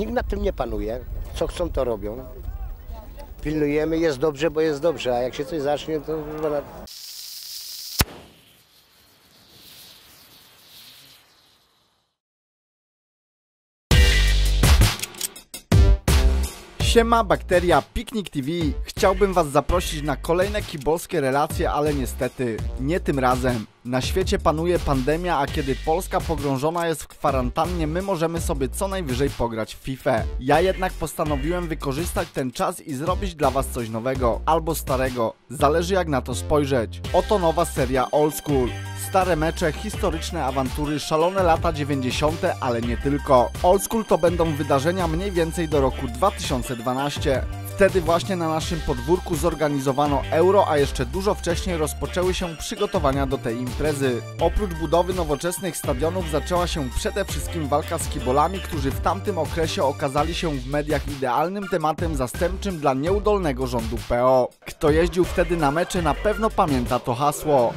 Nikt nad tym nie panuje. Co chcą, to robią. Pilnujemy, jest dobrze, bo jest dobrze, a jak się coś zacznie, to... Siema, bakteria Piknik TV. Chciałbym Was zaprosić na kolejne kibolskie relacje, ale niestety nie tym razem. Na świecie panuje pandemia, a kiedy Polska pogrążona jest w kwarantannie, my możemy sobie co najwyżej pograć w FIFA. Ja jednak postanowiłem wykorzystać ten czas i zrobić dla Was coś nowego, albo starego, zależy jak na to spojrzeć. Oto nowa seria Old School. Stare mecze, historyczne awantury, szalone lata 90., ale nie tylko. Old School to będą wydarzenia mniej więcej do roku 2012. Wtedy właśnie na naszym podwórku zorganizowano Euro, a jeszcze dużo wcześniej rozpoczęły się przygotowania do tej imprezy. Oprócz budowy nowoczesnych stadionów zaczęła się przede wszystkim walka z kibolami, którzy w tamtym okresie okazali się w mediach idealnym tematem zastępczym dla nieudolnego rządu PO. Kto jeździł wtedy na mecze na pewno pamięta to hasło.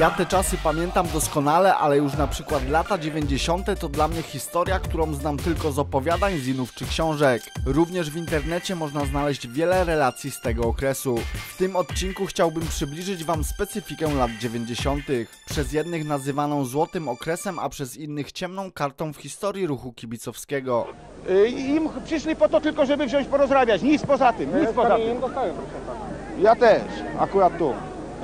Ja te czasy pamiętam doskonale, ale już na przykład lata 90. to dla mnie historia, którą znam tylko z opowiadań, zinów czy książek. Również w internecie można znaleźć wiele relacji z tego okresu. W tym odcinku chciałbym przybliżyć Wam specyfikę lat 90. Przez jednych nazywaną złotym okresem, a przez innych ciemną kartą w historii ruchu kibicowskiego. Y, Im przyszli po to tylko, żeby wziąć porozrabiać. Nic poza tym, nic poza tym. Ja też, akurat tu.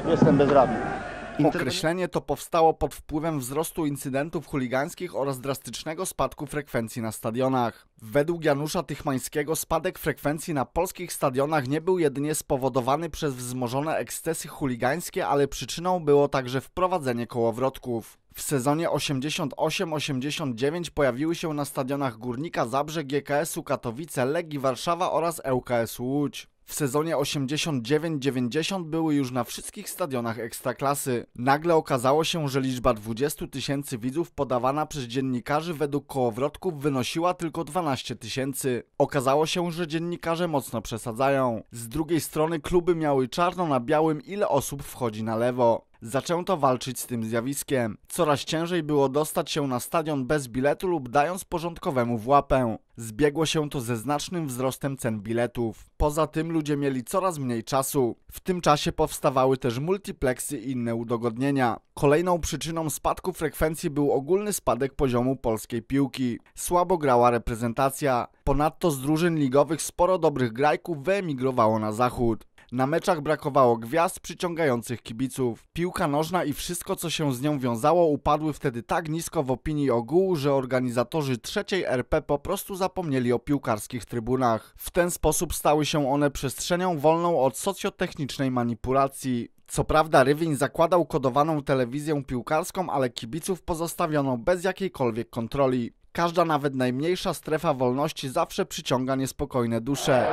Jestem bezradny. Określenie to powstało pod wpływem wzrostu incydentów chuligańskich oraz drastycznego spadku frekwencji na stadionach. Według Janusza Tychmańskiego spadek frekwencji na polskich stadionach nie był jedynie spowodowany przez wzmożone ekscesy chuligańskie, ale przyczyną było także wprowadzenie kołowrotków. W sezonie 88-89 pojawiły się na stadionach Górnika Zabrze, GKS-u Katowice, Legii Warszawa oraz ŁKS Łódź. W sezonie 89-90 były już na wszystkich stadionach ekstraklasy. Nagle okazało się, że liczba 20 tysięcy widzów podawana przez dziennikarzy według kołowrotków wynosiła tylko 12 tysięcy. Okazało się, że dziennikarze mocno przesadzają. Z drugiej strony kluby miały czarno na białym ile osób wchodzi na lewo. Zaczęto walczyć z tym zjawiskiem. Coraz ciężej było dostać się na stadion bez biletu lub dając porządkowemu w łapę. Zbiegło się to ze znacznym wzrostem cen biletów. Poza tym ludzie mieli coraz mniej czasu. W tym czasie powstawały też multiplexy i inne udogodnienia. Kolejną przyczyną spadku frekwencji był ogólny spadek poziomu polskiej piłki. Słabo grała reprezentacja. Ponadto z drużyn ligowych sporo dobrych grajków wyemigrowało na zachód. Na meczach brakowało gwiazd przyciągających kibiców. Piłka nożna i wszystko, co się z nią wiązało, upadły wtedy tak nisko w opinii ogółu, że organizatorzy trzeciej RP po prostu zapomnieli o piłkarskich trybunach. W ten sposób stały się one przestrzenią wolną od socjotechnicznej manipulacji. Co prawda Rywin zakładał kodowaną telewizję piłkarską, ale kibiców pozostawiono bez jakiejkolwiek kontroli. Każda nawet najmniejsza strefa wolności zawsze przyciąga niespokojne dusze.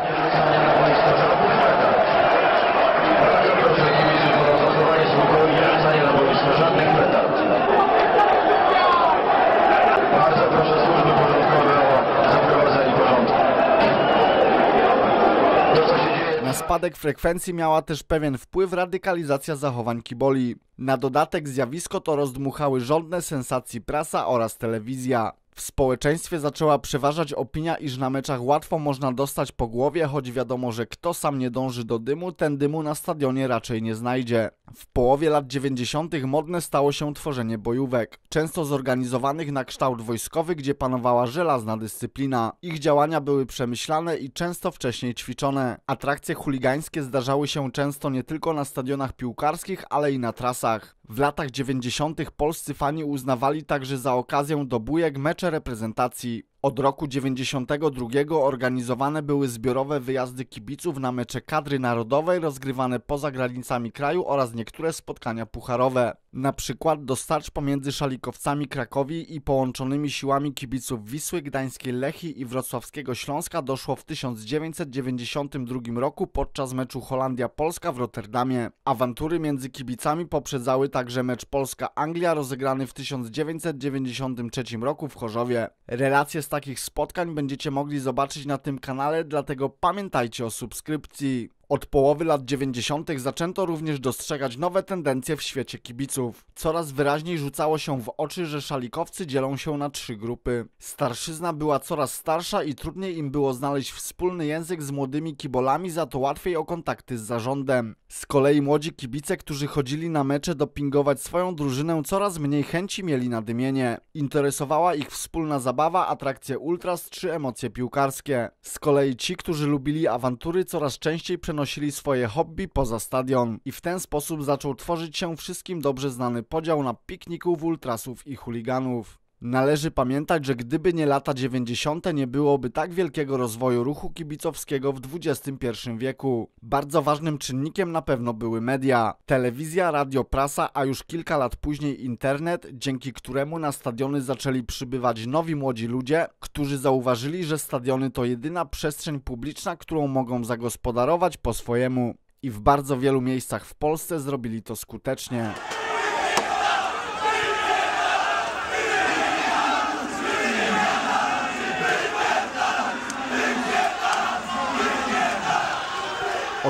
Spadek frekwencji miała też pewien wpływ radykalizacja zachowań kiboli. Na dodatek zjawisko to rozdmuchały żądne sensacji prasa oraz telewizja. W społeczeństwie zaczęła przeważać opinia, iż na meczach łatwo można dostać po głowie, choć wiadomo, że kto sam nie dąży do dymu, ten dymu na stadionie raczej nie znajdzie. W połowie lat 90. modne stało się tworzenie bojówek, często zorganizowanych na kształt wojskowy, gdzie panowała żelazna dyscyplina. Ich działania były przemyślane i często wcześniej ćwiczone. Atrakcje chuligańskie zdarzały się często nie tylko na stadionach piłkarskich, ale i na trasach. W latach 90. polscy fani uznawali także za okazję do bujek mecze reprezentacji. Od roku 92 organizowane były zbiorowe wyjazdy kibiców na mecze kadry narodowej rozgrywane poza granicami kraju oraz niektóre spotkania pucharowe. Na przykład do starć pomiędzy szalikowcami Krakowi i połączonymi siłami kibiców Wisły, Gdańskiej Lechii i Wrocławskiego Śląska doszło w 1992 roku podczas meczu Holandia-Polska w Rotterdamie. Awantury między kibicami poprzedzały także mecz Polska-Anglia rozegrany w 1993 roku w Chorzowie. Relacje z takich spotkań będziecie mogli zobaczyć na tym kanale, dlatego pamiętajcie o subskrypcji. Od połowy lat 90. zaczęto również dostrzegać nowe tendencje w świecie kibiców. Coraz wyraźniej rzucało się w oczy, że szalikowcy dzielą się na trzy grupy. Starszyzna była coraz starsza i trudniej im było znaleźć wspólny język z młodymi kibolami, za to łatwiej o kontakty z zarządem. Z kolei młodzi kibice, którzy chodzili na mecze dopingować swoją drużynę, coraz mniej chęci mieli na dymienie. Interesowała ich wspólna zabawa, atrakcje ultras czy emocje piłkarskie. Z kolei ci, którzy lubili awantury, coraz częściej przenosili swoje hobby poza stadion. I w ten sposób zaczął tworzyć się wszystkim dobrze znany podział na pikników, ultrasów i chuliganów. Należy pamiętać, że gdyby nie lata 90., nie byłoby tak wielkiego rozwoju ruchu kibicowskiego w XXI wieku. Bardzo ważnym czynnikiem na pewno były media. Telewizja, radio, prasa, a już kilka lat później internet, dzięki któremu na stadiony zaczęli przybywać nowi młodzi ludzie, którzy zauważyli, że stadiony to jedyna przestrzeń publiczna, którą mogą zagospodarować po swojemu. I w bardzo wielu miejscach w Polsce zrobili to skutecznie.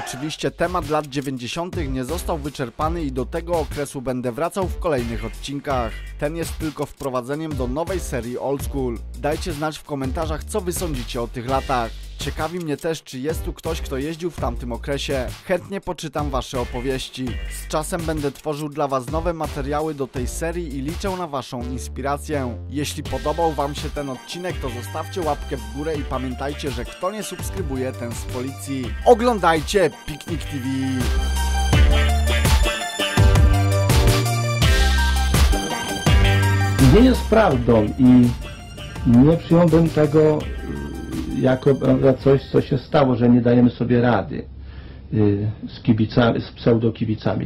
Oczywiście temat lat 90. nie został wyczerpany i do tego okresu będę wracał w kolejnych odcinkach. Ten jest tylko wprowadzeniem do nowej serii Old School. Dajcie znać w komentarzach, co wy sądzicie o tych latach. Ciekawi mnie też, czy jest tu ktoś, kto jeździł w tamtym okresie. Chętnie poczytam wasze opowieści. Z czasem będę tworzył dla was nowe materiały do tej serii i liczę na waszą inspirację. Jeśli podobał wam się ten odcinek, to zostawcie łapkę w górę i pamiętajcie, że kto nie subskrybuje, ten z policji. Oglądajcie Piknik TV. nie jest prawdą i nie przyjąłbym tego y, jako prawda, coś, co się stało, że nie dajemy sobie rady y, z kibicami, z pseudokibicami.